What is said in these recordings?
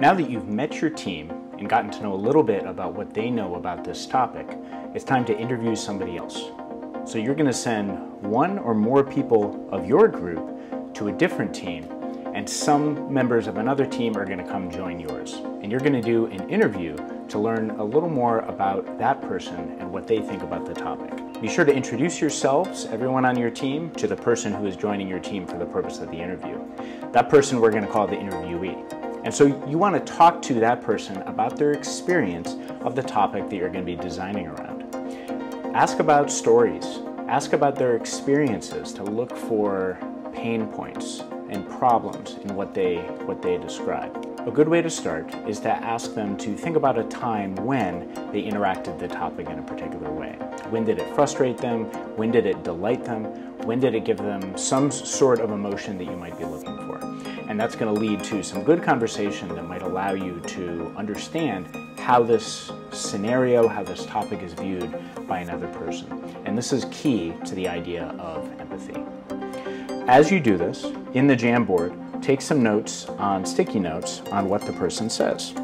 Now that you've met your team and gotten to know a little bit about what they know about this topic, it's time to interview somebody else. So you're going to send one or more people of your group to a different team and some members of another team are going to come join yours. And you're going to do an interview to learn a little more about that person and what they think about the topic. Be sure to introduce yourselves, everyone on your team, to the person who is joining your team for the purpose of the interview. That person we're going to call the interviewee. And so you want to talk to that person about their experience of the topic that you're going to be designing around. Ask about stories. Ask about their experiences to look for pain points and problems in what they, what they describe. A good way to start is to ask them to think about a time when they interacted the topic in a particular way. When did it frustrate them? When did it delight them? When did it give them some sort of emotion that you might be looking for? And that's going to lead to some good conversation that might allow you to understand how this scenario, how this topic is viewed by another person. And this is key to the idea of empathy. As you do this, in the Jamboard, take some notes on sticky notes on what the person says.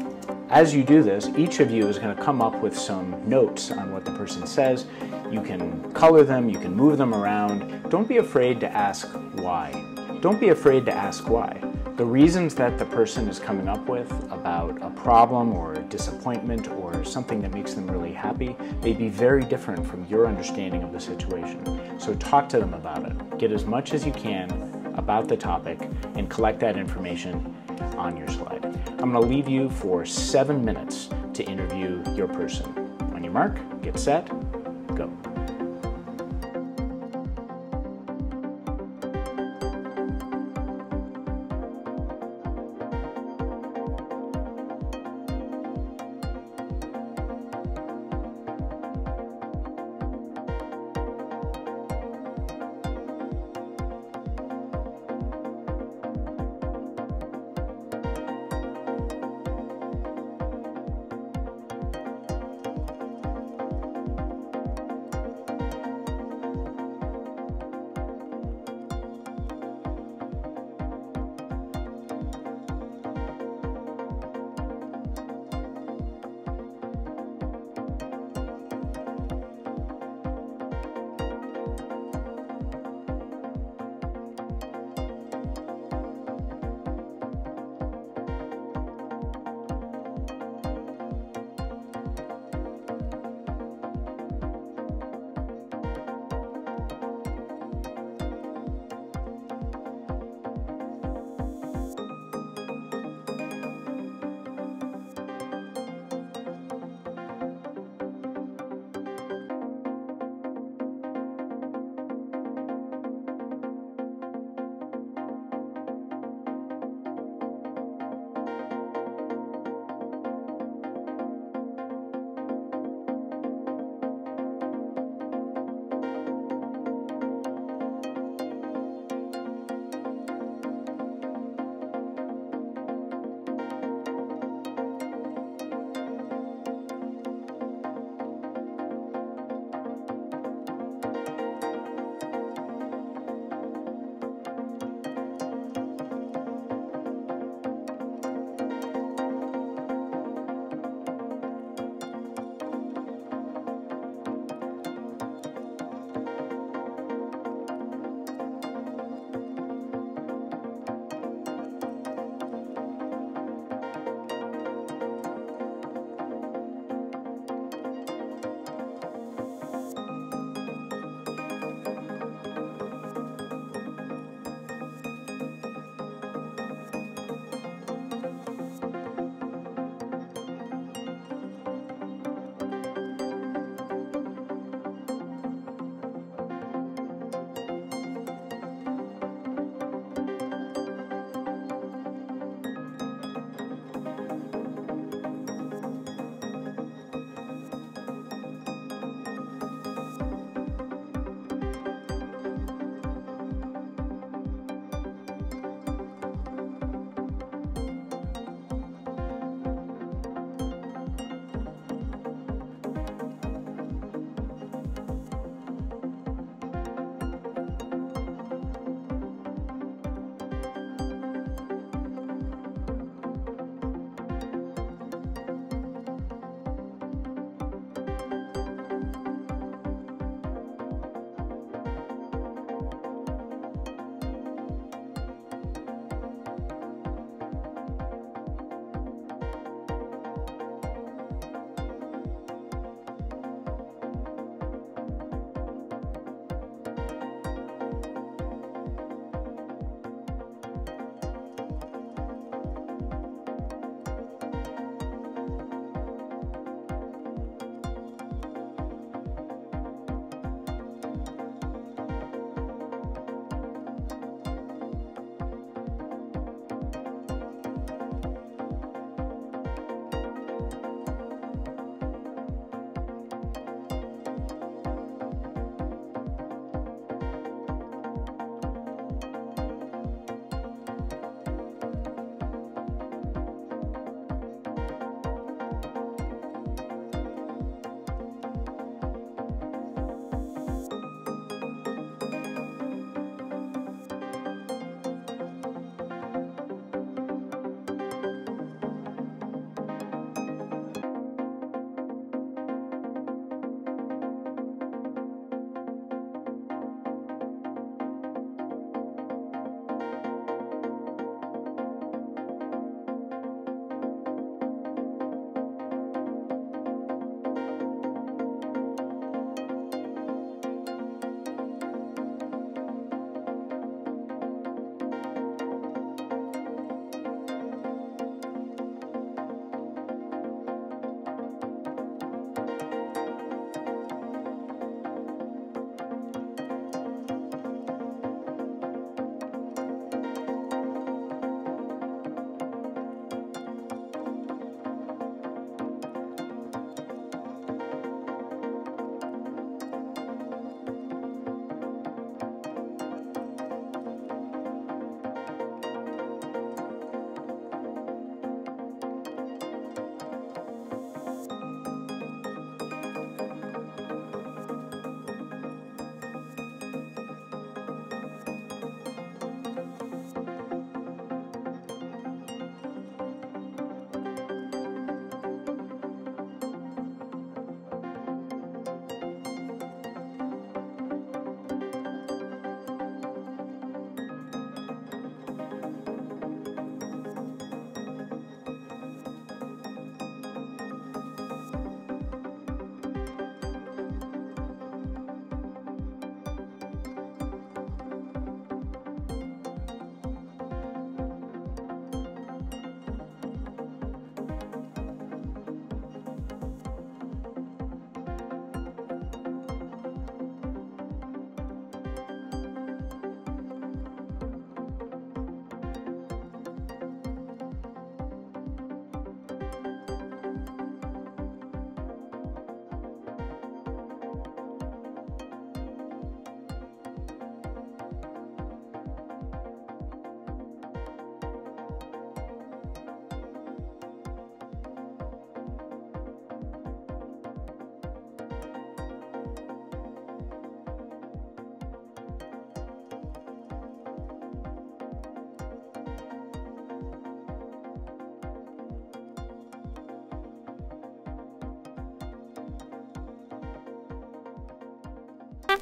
As you do this, each of you is going to come up with some notes on what the person says. You can color them, you can move them around. Don't be afraid to ask why. Don't be afraid to ask why. The reasons that the person is coming up with about a problem or a disappointment or something that makes them really happy may be very different from your understanding of the situation. So talk to them about it. Get as much as you can about the topic and collect that information on your slide. I'm going to leave you for seven minutes to interview your person. On your mark, get set,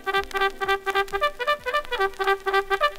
Thank you.